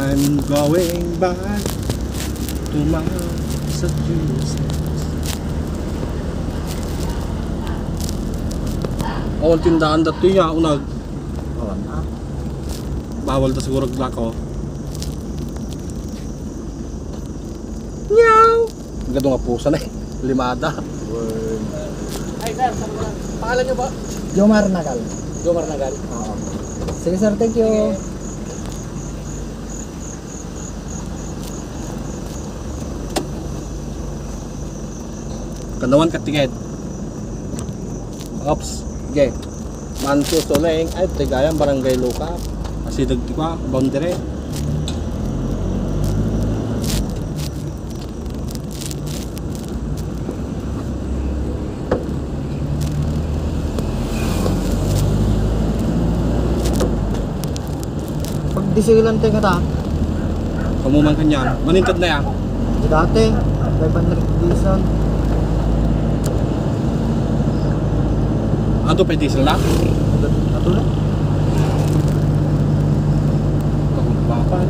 I'm going back to Massachusetts. Oh, ang tindahan dito ya, unag. Oo na. Bawal ta siguro glako. Meow! Gado nga pusa na eh. Limada. Ay sir, pangalan niyo ba? Jomar Nagal. Jomar Nagal. Oo. Sige sir, thank you. Kanawan katiged. Ops. Okay. Manso soleng ay tigayang barangay Luka. Kasi dagti ko boundary. Pag disilan tayo ka ta, Kamuman kanya. Manintad na yan. dati, 500 diesel. Ato pa diesel na. Ato na. Kagumpapan.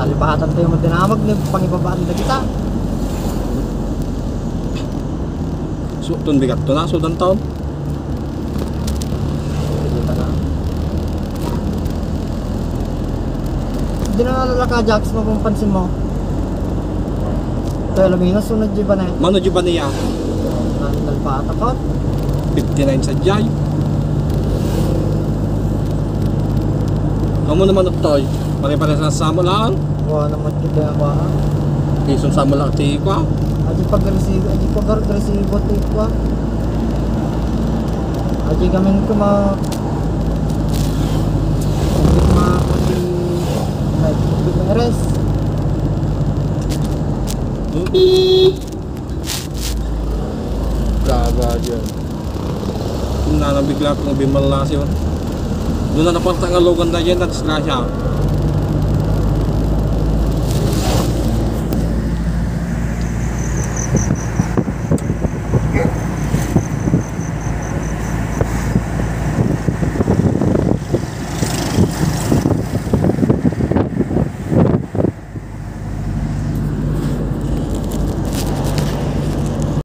Talipatan tayo mo dinamag ni pangibabaan na kita. So, tun bigat to na. So, dan taon. Kita na. Hindi na nalala ka, Jax, mapapansin mo. Tayo lamina, sunod di ba na yun? Mano di ba niya? Nalpata ko. 59 sa Jai. Kamu naman itoy. Pare-pare sa samo lang. Wala naman kita baha. Isong samo lang ti ko. Aji pag-resibo, aji pag-resibo tayo ko. Aji gamin ko ma... Gaga aja. Nah, lebih kelak lebih melas ya. Dulu nampak tanggal logan aja, nanti setelah siapa.